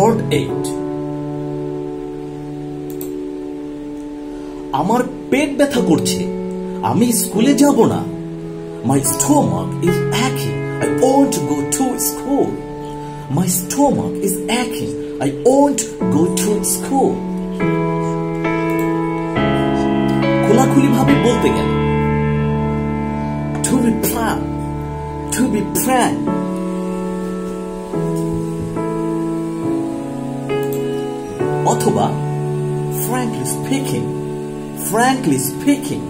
Word 8. আমার পেট ব্যথা করছে। আমি স্কুলে যাব না। মাই stomach is অ্যাকিং I won't go to school my stomach is অ্যাকিং I won't go to school খোলাখুলি ভাবে বলতে গেলে two B plan two B plan অথবা frankly speaking frankly speaking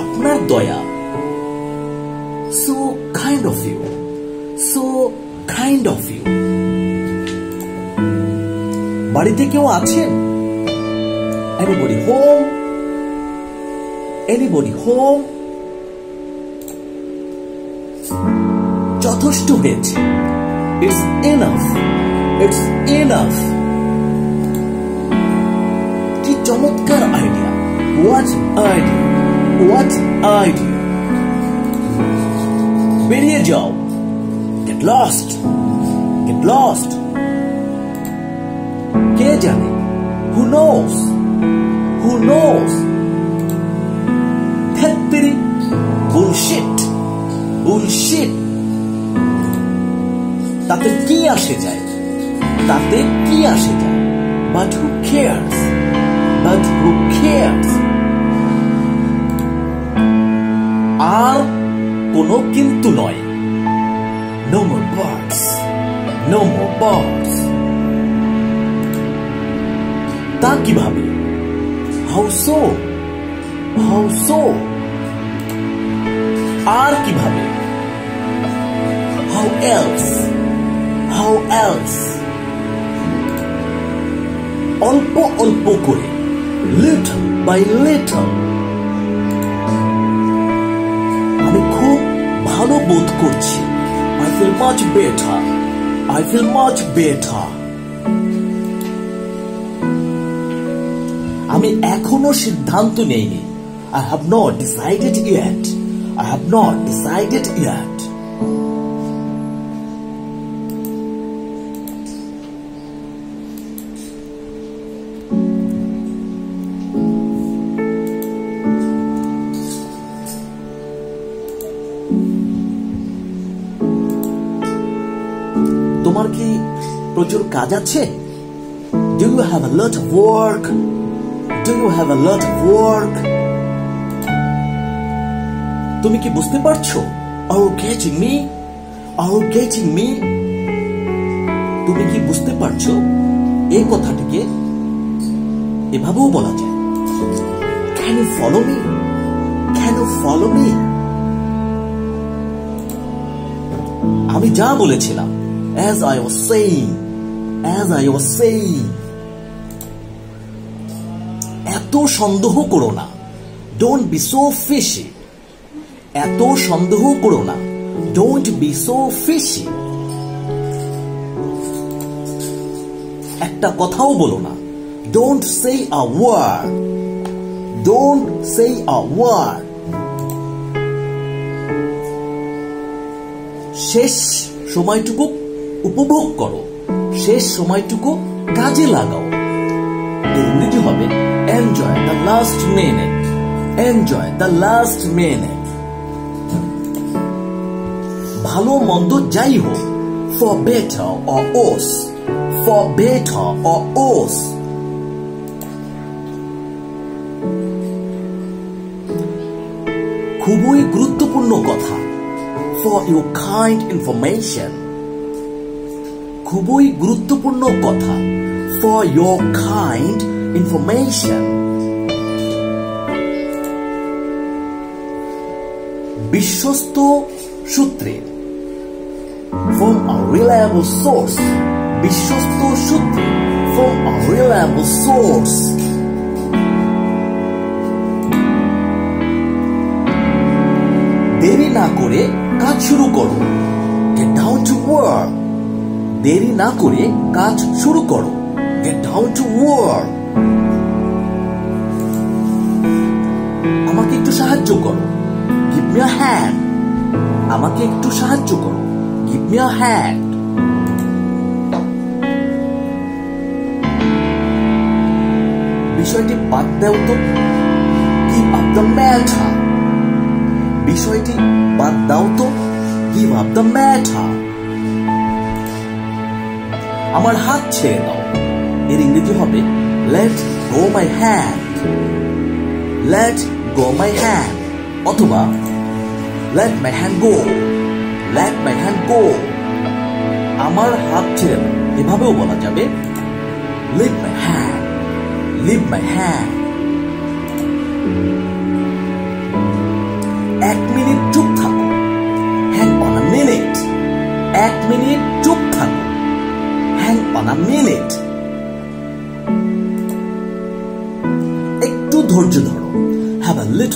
আপনার দয়া so kind of you so kind of you বাড়িতে কেউ আছেন anybody home anybody home যথেষ্ট হয়েছে It's enough. It's enough. কি চমৎকার idea what idea what idea বেরিয়ে যাও গেট লস্ট গেট লস্ট কে জানে হু নোস হু নোস ধ্যাত্তেরি বুলশিট বুলশিট তাতে কি আসে যায়? তাতে কি আসে যায়? But who cares but who cares আর কোনো কিন্তু নয়। No more birds no more birds তা কীভাবে হাউ সো হাউ সো আর কীভাবে হাউ এলস হাউ এলস অল্প অল্প করে লিটল বাই লিটল আমি খুব ভালো বোধ করছি। I feel much better I feel much better আমি এখনও সিদ্ধান্ত নেইনি। I have not decided yet I have not decided yet তোমার কি প্রচুর কাজ আছে? Do you have a lot of work do you have a lot of work তুমি কি বুঝতে পারছ? আর মি আর মি তুমি কি বুঝতে পারছ? এই কথাটিকে এভাবেও বলা যায়। Can you follow me can you follow me আমি যা বলেছিলাম as I was saying, as I was saying. এত সন্দেহ করো না। ডোন্ট বি সো ফিশি এত সন্দেহ করো না। ডোন্ট বি সো ফিশি একটা কথাও বলো না। Don't say a word don't say a word শেষ সময়টুকু উপভোগ করো। শেষ সময়টুকু কাজে লাগাও। ইংরেজি হবে। Enjoy the last minute enjoy the last minute ভালো মন্দ যাই হোক। For better or worse for better or worse খুবই গুরুত্বপূর্ণ কথা। ফর ইউর কাইন্ড ইনফরমেশন খুবই গুরুত্বপূর্ণ কথা। ফর ইয়োর কাইন্ড ইনফরমেশন বিশ্বস্ত সূত্রে। From a reliable source. বিশ্বস্ত সূত্রে। From a reliable source. দেরি না করে কাজ শুরু করো get down to work. দেরি না করে কাজ শুরু করো। Get down to work আমাকে একটু সাহায্য করো। Give me a hand আমাকে একটু সাহায্য করো। গিভ মি আ হ্যান্ড বিষয়টি বাদ দেও তো। গিভ আপ দ্য ম্যাটার বিষয়টি বাদ দাও তো। গিভ আপ দ্য ম্যাটার আমার হাত ছেড়ে দাও। এর ইংরেজি হবে let go my hand let go my hand অথবা let my hand go let my hand go আমার হাত ছেড়ে দাও। এভাবেও বলা যাবে leave my hand leave my hand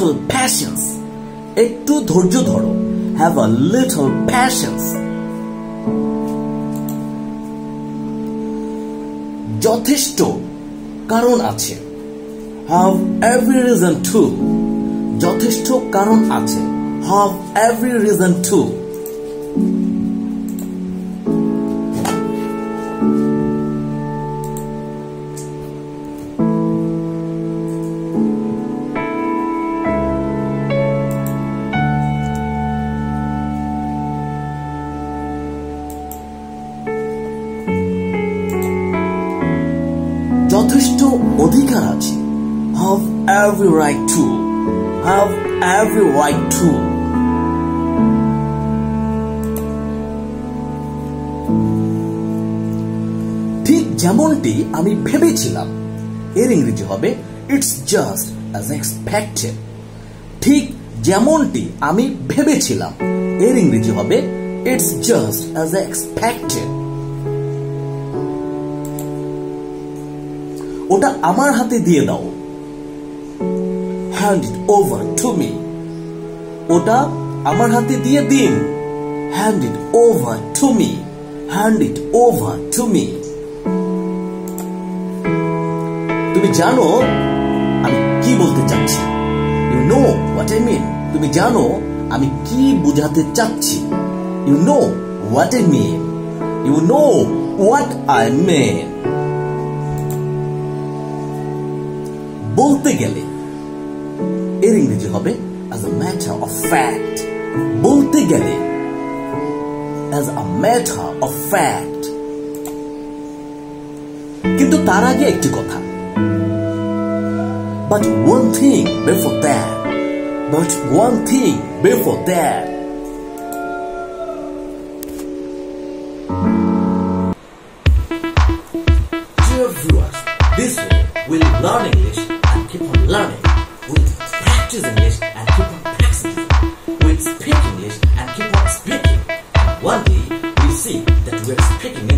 have patience. একটু ধৈর্য ধরো। হ্যাভ আ লিটল প্যাশেন্স যথেষ্ট কারণ আছে। হ্যাভ এভরি রিজন টু যথেষ্ট কারণ আছে। হ্যাভ এভরি রিজন টু অধিকার আছে। Have every right to have every right to ঠিক যেমনটি আমি ভেবেছিলাম, এর ইংরেজি হবে ইটস জাস্ট অ্যাজ এক্সপেক্টেড ঠিক যেমনটি আমি ভেবেছিলাম, এর ইংরেজি হবে ইটস জাস্ট অ্যাজ এক্সপেক্টেড ওটা আমার হাতে দিয়ে দাও। Hand it over to me ওটা আমার হাতে দিয়ে দিন। Hand it over to me hand it over to me তুমি জানো আমি কি বলতে চাচ্ছি। You know what I mean তুমি জানো আমি কি বুঝাতে চাচ্ছি। You know what I mean you know what I mean বলতে গেলে, এর ইংরেজি হবে as a matter of fact বলতে গেলে as a matter of fact কিন্তু তার আগে একটি কথা। But one thing before that but one thing before that We'll speak English and keep on speaking. One day we'll see that we're speaking